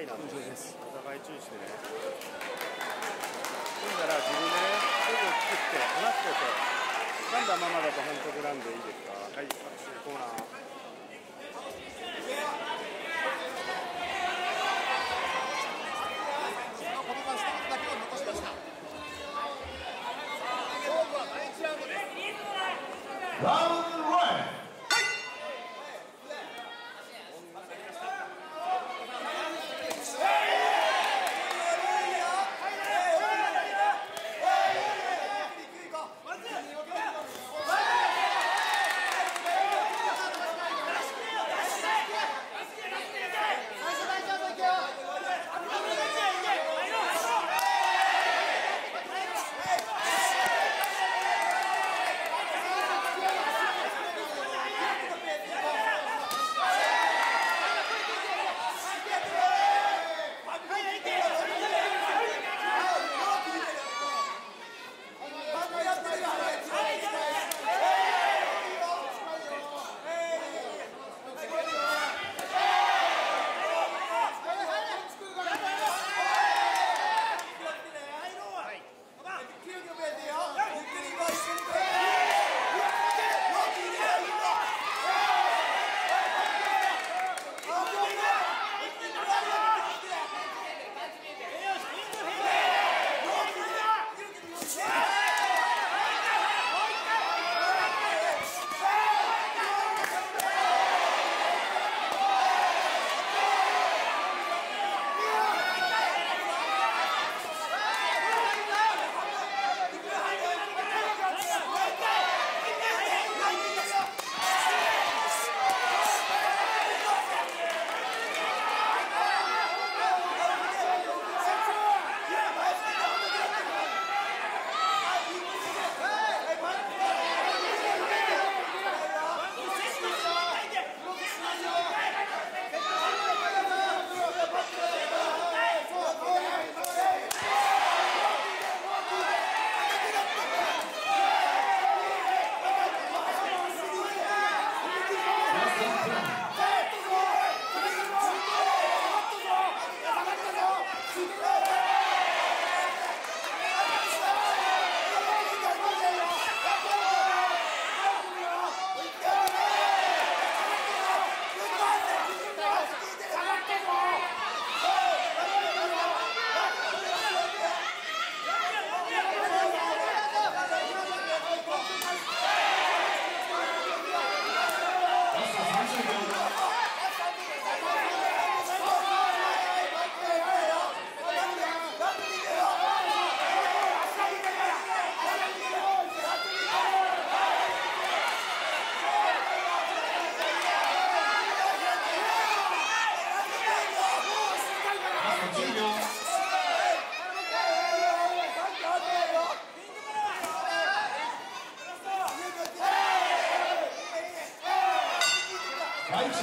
いなんで、お互い注意してね。ほんだら自分でね、すぐ作って話すこと。なんだままだと反則なんでいいですか？はい、コーナー。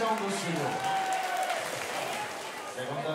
ラウンド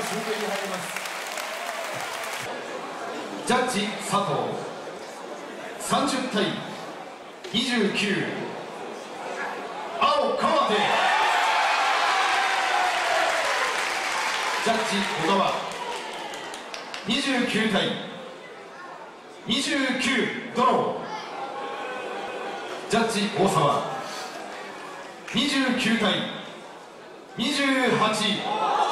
の集計に入りますジャッジ佐藤30対29青川手ジャッジ小川29対29ドロージャッジ大沢29対28